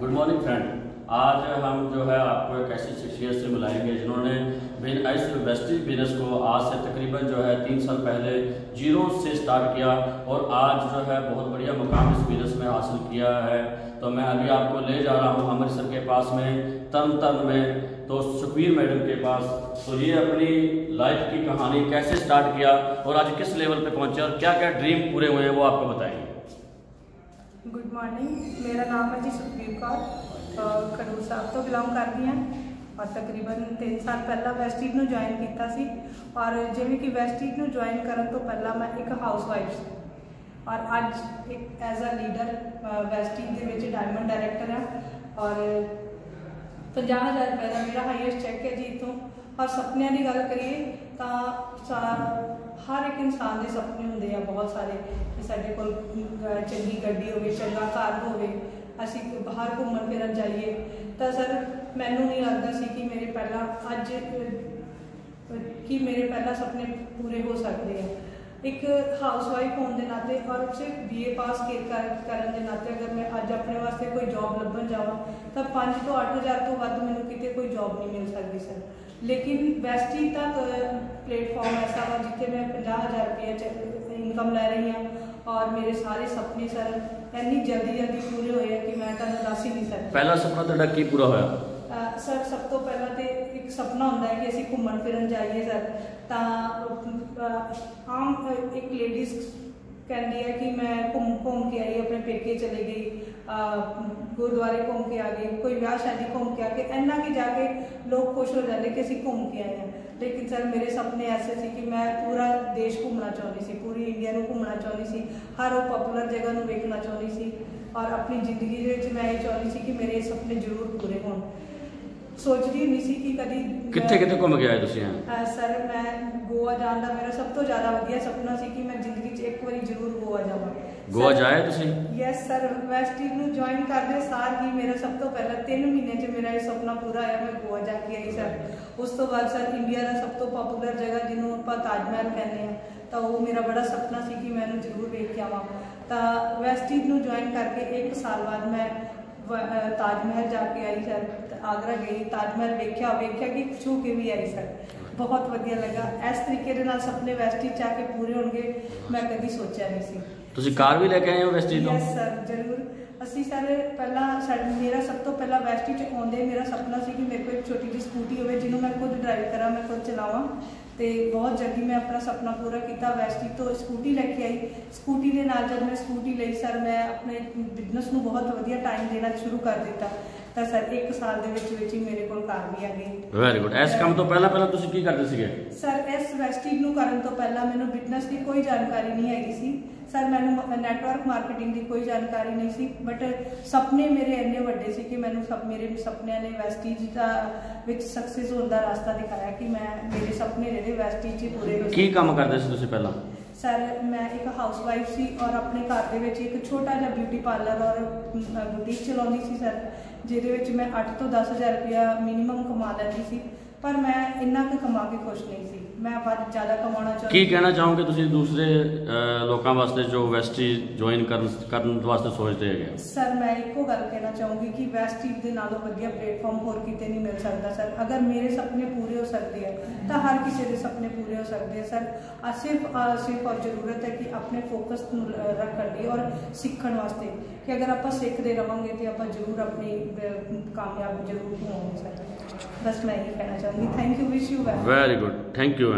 Good morning friend आज हम जो है आपको एक ऐसी शख्सियत से मिलाएँगे जिन्होंने बिन इस वेस्टेज बिज़नेस को आज से तकरीबन जो है तीन साल पहले ज़ीरो से स्टार्ट किया और आज जो है बहुत बढ़िया मुकाम इस बिज़नेस में हासिल किया है। तो मैं अभी आपको ले जा रहा हूँ अमृतसर के पास में तन तन में तो सुखबीर मैडम के पास। तो ये अपनी लाइफ की कहानी कैसे स्टार्ट किया और आज किस लेवल पे पहुँचे और क्या क्या ड्रीम पूरे हुए हैं वो आपको बताएँगे। ਗੁੱਡ ਮਾਰਨਿੰਗ ਮੇਰਾ ਨਾਮ ਹੈ ਜੀ ਸੁਖਬੀਰ ਕੌਰ ਖਡੂਰ ਸਾਹਿਬ ਤੋਂ ਬਿਲੋਂਗ ਕਰਦੀ ਹਾਂ ਔਰ ਤਕਰੀਬਨ 3 ਸਾਲ ਪਹਿਲਾਂ ਵੈਸਟੀਡ ਨੂੰ ਜੁਆਇਨ ਕੀਤਾ ਸੀ। ਔਰ ਜਿਵੇਂ ਕਿ ਵੈਸਟੀਡ ਨੂੰ ਜੁਆਇਨ ਕਰਨ ਤੋਂ ਪਹਿਲਾਂ ਮੈਂ ਇੱਕ ਹਾਊਸਵਾਈਫ ਸੀ। ਔਰ ਅੱਜ ਇੱਕ ਐਜ਼ ਅ ਲੀਡਰ ਵੈਸਟੀਡ ਦੇ ਵਿੱਚ ਡਾਇਮੰਡ ਡਾਇਰੈਕਟਰ ਹਾਂ। ਔਰ 50000 ਰੁਪਏ ਦਾ ਮੇਰਾ ਹਾਈਐਸਟ ਚੈੱਕ ਹੈ ਜੀ ਇਥੋਂ। ਔਰ ਸੁਪਨਿਆਂ ਦੀ ਗੱਲ ਕਰੀਏ ਤਾਂ ਸਾ- ਹਰ ਇੱਕ ਇਨਸਾਨ ਦੇ ਸੁਪਨੇ ਹੁੰਦੇ ਆ ਬਹੁਤ ਸਾਰੇ ਕਿ ਸਾਡੇ ਕੋਲ ਚੰਗੀ ਗੱਡੀ ਹੋਵੇ ਚੰਗਾ ਘਰ ਹੋਵੇ ਅਸੀਂ ਬਾਹਰ ਘੁੰਮਣ ਫਿਰਨ ਜਾਈਏ। ਤਾਂ ਸਰ ਮੈਨੂੰ ਨਹੀਂ ਲੱਗਦਾ ਸੀ ਕਿ ਮੇਰੇ ਪਹਿਲਾਂ ਅੱਜ ਅਹ, ਕਿ ਮੇਰੇ ਪਹਿਲਾਂ ਸੁਪਨੇ ਪੂਰੇ ਹੋ ਸਕਦੇ ਆ। ਇੱਕ ਹਾਊਸਵਾਈਫ ਹੋਣ ਦੇ ਨਾਤੇ ਔਰ ਸਿਰਫ ਬੀਏ ਪਾਸ ਕਰਨ ਦੇ ਨਾਤੇ ਅਗਰ ਮੈਂ ਅੱਜ ਆਪਣੇ ਵਾਸਤੇ ਕੋਈ ਜੌਬ ਲੱਭਣ ਜਾਵਾਂ ਤਾਂ 5 ਤੋਂ 8000 ਤੋਂ ਵੱਧ ਮੈਨੂੰ ਕਿਤੇ ਕੋਈ ਜੌਬ ਨਹੀਂ ਮਿਲ ਸਕਦੀ ਸਰ ਲੇਕਿਨ ਵੈਸਟੀ ਦਾ ਪਲੇਟਫਾਰਮ ਐਸਾ ਵਾ ਜਿੱਥੇ ਮੈਂ 50000 ਰੁਪਏ ਇਨਕਮ ਲੈ ਰਹੀ ਹਾਂ ਔਰ ਮੇਰੇ ਸਾਰੇ ਸੁਪਨੇ ਸਰ ਇੰਨੀ ਜਲਦੀ ਜਲਦੀ ਪੂਰੇ ਹੋਏ ਕਿ ਮੈਂ ਤੁਹਾਨੂੰ ਦੱਸ ਹੀ ਨਹੀਂ ਸਕਦਾ। ਪਹਿਲਾ ਸੁਪਨਾ ਤੁਹਾਡਾ ਕੀ ਪੂਰਾ ਹੋਇਆ? ਸਰ ਸਭ ਤੋਂ ਪਹਿਲਾਂ ਤੇ ਇੱਕ ਸੁਪਨਾ ਹੁੰਦਾ ਹੈ ਕਿ ਅਸੀਂ ਘੁੰਮਣ ਫਿਰਨ ਜਾਈਏ ਸਰ, ਤਾਂ ਆਮ ਇੱਕ ਲੇਡੀਜ਼ ਕਹਿੰਦੀ ਹੈ ਕਿ ਮੈਂ ਘੁੰਮ ਘੁੰਮ ਕੇ ਆਈ, ਆਪਣੇ ਪੇਕੇ ਚਲੇ ਗਈ ਗੁਰਦੁਆਰੇ ਘੁੰਮ ਕੇ ਆ ਗਈ, ਕੋਈ ਵਿਆਹ ਸ਼ਾਦੀ ਘੁੰਮ ਕੇ ਆ ਕੇ ਇੰਨਾ ਕਿ ਜਾ ਕੇ ਲੋਕ ਖੁਸ਼ ਹੋ ਜਾਂਦੇ ਕਿ ਅਸੀਂ ਘੁੰਮ ਕੇ ਆਏ ਹਾਂ। ਲੇਕਿਨ ਸਰ, ਮੇਰੇ ਸੁਪਨੇ ਐਸੇ ਸੀ ਕਿ ਮੈਂ ਪੂਰਾ ਦੇਸ਼ ਘੁੰਮਣਾ ਚਾਹੁੰਦੀ ਸੀ, ਪੂਰੀ ਇੰਡੀਆ ਨੂੰ ਘੁੰਮਣਾ ਚਾਹੁੰਦੀ ਸੀ, ਹਰ ਉਹ ਪਪੂਲਰ ਜਗ੍ਹਾ ਨੂੰ ਵੇਖਣਾ ਚਾਹੁੰਦੀ ਸੀ ਔਰ ਆਪਣੀ ਜ਼ਿੰਦਗੀ ਦੇ ਵਿੱਚ ਮੈਂ ਇਹ ਚਾਹੁੰਦੀ ਸੀ ਕਿ ਮੇਰੇ ਇਹ ਸੁਪਨੇ ਜ਼ਰੂਰ ਪੂਰੇ ਹੋਣ। ਸੋਚਦੀ ਨਹੀਂ ਸੀ ਕਿ ਕਦੀ ਕਿੱਥੇ ਕਿੱਥੇ ਘੁੰਮ ਕੇ ਆਏ ਤੁਸੀਂ ਐਂ? ਅਹ ਸਰ ਮੈਂ ਗੋਆ ਜਾਣ ਦਾ ਮੇਰਾ ਸਭ ਤੋਂ ਜ਼ਿਆਦਾ ਵਧੀਆ ਸੁਪਨਾ ਸੀ ਕਿ ਮੈਂ ਜ਼ਿੰਦਗੀ 'ਚ ਇੱਕ ਵਾਰੀ ਜ਼ਰੂਰ ਗੋਆ ਜਾਵਾਂ ਗੋਆ ਜਾਏ ਤੁਸੀਂ? ਯੈਸ ਸਰ ਵੈਸਟੀਡ ਨੂੰ ਜੁਆਇਨ ਕਰਦੇ ਸਾਰ ਹੀ ਮੇਰਾ ਸਭ ਤੋਂ ਪਹਿਲਾਂ 3 ਮਹੀਨੇ 'ਚ ਮੇਰਾ ਇਹ ਸੁਪਨਾ ਪੂਰਾ ਹੋਇਆ ਮੈਂ ਗੋਆ ਜਾ ਕੇ ਆਈ ਸਰ। ਉਸ ਤੋਂ ਬਾਅਦ ਸਰ ਇੰਡੀਆ ਦਾ ਸਭ ਤੋਂ ਪਪੂਲਰ ਜਗ੍ਹਾ ਜਿਹਨੂੰ ਆਪਾਂ ਤਾਜ ਮਹਿਲ ਕਹਿੰਦੇ ਆ ਤਾਂ ਉਹ ਮੇਰਾ ਬੜਾ ਸੁਪਨਾ ਸੀ ਕਿ ਮੈਂ ਇਹਨੂੰ ਜ਼ਰੂਰ ਵੇਖ ਕੇ ਆਵਾਂ। ਤਾਂ ਵੈਸਟੀਡ ਨੂੰ ਜੁਆਇਨ ਕਰਕੇ 1 ਸਾਲ ਬਾਅਦ ਮੈਂ ਵ- ਅਹ ਤਾਜ ਮਹਿਲ ਜਾ ਕੇ ਆਈ ਸਰ। ਆਗਰਾ ਗਈ ਤਾਜ ਮਹਿਲ ਵੇਖਿਆ ਵੇਖਿਆ ਕਿ ਛੂ ਕੇ ਵੀ ਆਈ ਸਰ। ਬਹੁਤ ਵਧੀਆ ਲੱਗਾ। ਇਸ ਤਰੀਕੇ ਦੇ ਨਾਲ ਸੁਪਨੇ ਵੈਸਟੀ ਚ ਆ ਕੇ ਪੂਰੇ ਹੋਣਗੇ ਮੈਂ ਕਦੀ ਸੋਚਿਆ ਨਹੀਂ ਸੀ। ਤੁਸੀਂ ਕਾਰ ਵੀ ਲੈ ਕੇ ਆਏ ਹੋ ਵੈਸਟੀ ਤੋਂ? ਯੈਸ ਸਰ ਜ਼ਰੂਰ। ਅਸੀਂ ਸਰ ਪਹਿਲਾਂ ਸਾਡ- ਮੇਰਾ ਸਭ ਤੋਂ ਪਹਿਲਾਂ ਵੈਸਟੀ ਚ ਆਉਂਦੇ ਮੇਰਾ ਸੁਪਨਾ ਸੀ ਕਿ ਮੇਰੇ ਕੋਲ ਇੱਕ ਛੋਟੀ ਜਿਹੀ ਸਕੂਟੀ ਹੋਵੇ ਜਿਹਨੂੰ ਮੈਂ ਖੁਦ ਡਰਾਈਵ ਕਰਾਂ ਮੈਂ ਖੁਦ ਚਲਾਵਾਂ। ਤੇ ਬਹੁਤ ਜਲਦੀ ਮੈਂ ਆਪਣਾ ਸੁਪਨਾ ਪੂਰਾ ਕੀਤਾ ਵੈਸਟੀ ਤੋਂ ਸਕੂਟੀ ਲੈ ਕੇ ਆਈ। ਸਕੂਟੀ ਦੇ ਨਾਲ ਜਦ ਮੈਂ ਸਕੂਟੀ ਲਈ ਸਰ ਮੈਂ ਆਪਣੇ ਬਿਜ਼ਨਸ ਨੂੰ ਬਹੁਤ ਵਧੀਆ ਟਾਈਮ ਦੇਣਾ ਸ਼ੁਰੂ ਕਰ ਦਿੱਤਾ। ਤਾਂ ਸਰ 1 ਸਾਲ ਦੇ ਵਿੱਚ ਵਿੱਚ ਹੀ ਮੇਰੇ ਕੋਲ ਕਾਰ ਵੀ ਆ ਗਈ ਵੈਰੀ ਗੁੱਡ ਇਸ ਕੰਮ ਤੋਂ ਪਹਿਲਾਂ ਪਹਿਲਾਂ ਤੁਸੀਂ ਕੀ ਕਰਦੇ ਸੀਗੇ? ਸਰ ਇਸ ਵੈਸਟੀਡ ਨੂੰ ਕਰਨ ਤੋਂ ਪਹਿਲਾਂ ਮੈਨੂੰ ਬਿਜ਼ਨਸ ਦੀ ਕੋਈ ਜਾਣਕਾਰੀ ਨਹੀਂ ਹੈਗੀ ਸੀ। ਸਰ ਮੈਨੂੰ ਨੈਟਵਰਕ ਮਾਰਕੀਟਿੰਗ ਦੀ ਕੋਈ ਜਾਣਕਾਰੀ ਨਹੀਂ ਸੀ ਬਟ ਸੁਪਨੇ ਮੇਰੇ ਇੰਨੇ ਵੱਡੇ ਸੀ ਕਿ ਮੈਨੂੰ ਸਭ ਮੇਰੇ ਸੁਪਨਿਆਂ ਨੇ ਵੈਸਟੀਜ ਦਾ ਵਿੱਚ ਸਕਸੈਸ ਹੋਣ ਦਾ ਰਸਤਾ ਦਿਖਾਇਆ ਕਿ ਮੈਂ ਮੇਰੇ ਸੁਪਨੇ ਜਿਹੜੇ ਵੈਸਟੀਜ ਹੀ ਪੂਰੇ ਹੋ ਕੀ ਕੰਮ ਕਰਦੇ ਸੀ ਤੁਸੀਂ ਪਹਿਲਾਂ? ਸਰ, ਮੈਂ ਇੱਕ ਹਾਊਸਵਾਈਫ ਸੀ ਔਰ ਆਪਣੇ ਘਰ ਦੇ ਵਿੱਚ ਇੱਕ ਛੋਟਾ ਜਿਹਾ ਬਿਊਟੀ ਪਾਰਲਰ ਔਰ ਬੁਟੀਕ ਚਲਾਉਂਦੀ ਸੀ ਸਰ, ਜਿਹਦੇ ਵਿੱਚ ਮੈਂ 8 ਤੋਂ 10000 ਰੁਪਇਆ ਮਿਨੀਮਮ ਕਮਾ ਲੈਂਦੀ ਸੀ, ਪਰ ਮੈਂ ਇੰਨਾ ਕੁ ਕਮਾ ਕੇ ਖੁਸ਼ ਨਹੀਂ ਸੀ। ਮੈਂ ਵੱਧ ਜ਼ਿਆਦਾ ਕਮਾਉਣਾ ਕੀ ਚਾਹੁੰਦੀ ਕਹਿਣਾ ਚਾਹੋਗੇ ਤੁਸੀਂ ਦੂਸਰੇ ਅਹ, ਲੋਕਾਂ ਵਾਸਤੇ ਜੋ ਵੈਸਟੀ ਜੁਆਇਨ ਕਰਨ ਕਰਨ ਵਾਸਤੇ ਸੋਚਦੇ ਹੈਗੇ ਸਰ ਮੈਂ ਇੱਕੋ ਗੱਲ ਕਹਿਣਾ ਚਾਹੂੰਗੀ ਕਿ ਵੈਸਟੀਡ ਦੇ ਨਾਲੋਂ ਵਧੀਆ ਪਲੇਟਫਾਰਮ ਹੋਰ ਕਿਤੇ ਨਹੀਂ ਮਿਲ ਸਕਦਾ ਸਰ। ਅਗਰ ਮੇਰੇ ਸੁਪਨੇ ਪੂਰੇ ਹੋ ਸਕਦੇ ਆ ਤਾਂ ਹਰ ਕਿਸੇ ਦੇ ਸੁਪਨੇ ਪੂਰੇ ਹੋ ਸਕਦੇ ਆ ਸਰ। ਆ ਸਿਰਫ ਆ ਸਿਰਫ ਔਰ ਜ਼ਰੂਰਤ ਹੈ ਕਿ ਆਪਣੇ ਫੋਕਸ ਨੂੰ ਲ- ਰੱਖਣ ਦੀ ਔਰ ਸਿੱਖਣ ਵਾਸਤੇ ਕਿ ਅਗਰ ਆਪਾਂ ਸਿੱਖਦੇ ਰਵਾਂਗੇ ਤੇ ਆਪਾਂ ਜ਼ਰੂਰ ਆਪਣੀ ਅਹ, ਕਾਮਯਾਬ ਜ਼ਰੂਰ ਹੋਵਾਂਗੇ ਸਰ। ਬਸ ਮੈਂ ਇਹ ਕਹਿਣਾ ਚਾਹੂੰਗੀ। Thank you wish you well very good thank you